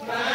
Bye.